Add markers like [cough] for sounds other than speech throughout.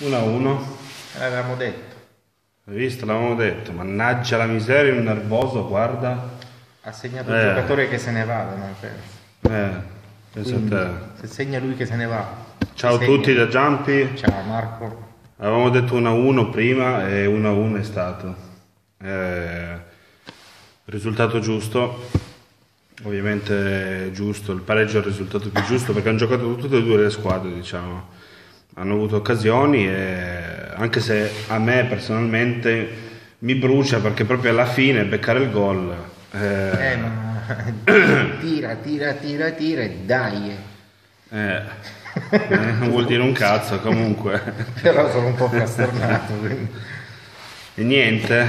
1-1. L'avevamo detto. Hai visto? L'avevamo detto. Mannaggia la miseria, un nervoso, guarda. Ha segnato Eh. il giocatore che se ne va, non penso. Eh, a Quindi, te. se segna lui che se ne va. Ciao a tutti da Giampi. Ciao Marco. Avevamo detto 1-1 prima e 1-1 è stato. Eh, risultato giusto. Ovviamente giusto, il pareggio è il risultato più giusto perché hanno giocato tutte e due le squadre, diciamo. Hanno avuto occasioni e anche se a me personalmente mi brucia perché proprio alla fine beccare il gol. eh, Eh, ma [coughs] tira, tira, tira, tira e dai. eh, eh, non vuol dire un cazzo comunque. [laughs] Però sono un po' frastornato. [laughs] quindi. E niente,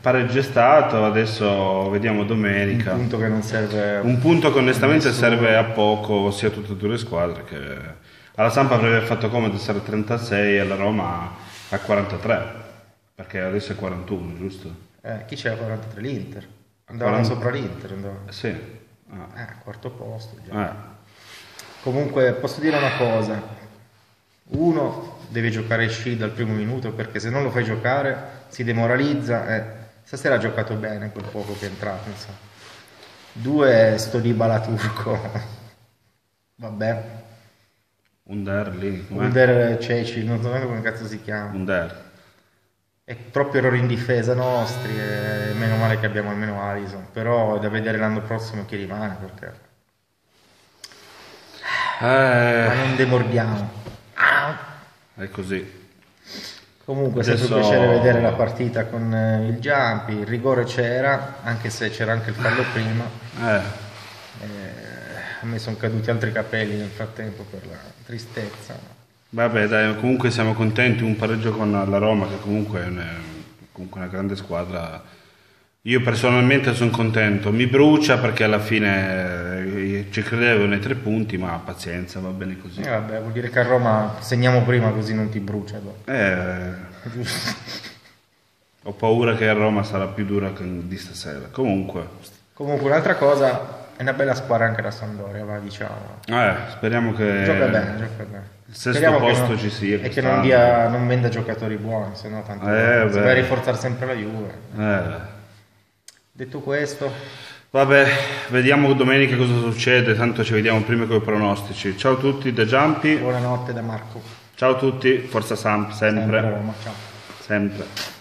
pareggio è stato, adesso vediamo Un domenica. punto che non serve. Un punto che onestamente serve a poco sia a tutte e due le squadre che alla Sampa avrebbe fatto comodo essere a 36 e alla Roma a 43 perché adesso è 41 giusto? Eh, chi c'era 43? L'Inter. Andavano 40. sopra l'Inter. andavano. Eh, Sì. Ah, Eh, quarto posto. già. eh. Comunque posso dire una cosa. Uno deve giocare sci dal primo minuto perché se non lo fai giocare si demoralizza. eh. Stasera ha giocato bene quel poco che è entrato. Insomma. Due sto di Balaturco. [laughs] Vabbè. Under lì, com'è? Under Ceci, non so neanche come cazzo si chiama. Under. E troppi errori in difesa nostri, e meno male che abbiamo almeno Alison, però è da vedere l'anno prossimo chi rimane perché ma Eh, non demordiamo. è così. Comunque è sempre un Adesso- piacere vedere la partita con eh, il Giampi, il rigore c'era, anche se c'era anche il fallo prima. Eh, Eh, a me sono caduti altri capelli nel frattempo per la tristezza. Vabbè, dai, comunque siamo contenti. Un pareggio con la Roma, che comunque è una, comunque una grande squadra. Io personalmente sono contento. Mi brucia perché alla fine eh, ci credevo nei tre punti, ma pazienza, va bene così. E vabbè, vuol dire che a Roma segniamo prima così non ti brucia. dopo. Eh, ho paura che a Roma sarà più dura che di stasera. Comunque, Comunque un'altra cosa, è una bella squadra anche la Sampdoria, va diciamo. eh, speriamo che Gioca bene, gioca bene. il sesto Speriamo che posto non- ci sia E che non, dia, non venda giocatori buoni, se no tanto Eh, si va a rinforzare sempre la Juve. Eh. Detto questo, Vabbè, vediamo domenica cosa succede, tanto ci vediamo prima con i pronostici. Ciao a tutti da Giampi, buonanotte da Marco. ciao a tutti, Forza Samp, Sempre sempre, Roma, ciao. sempre.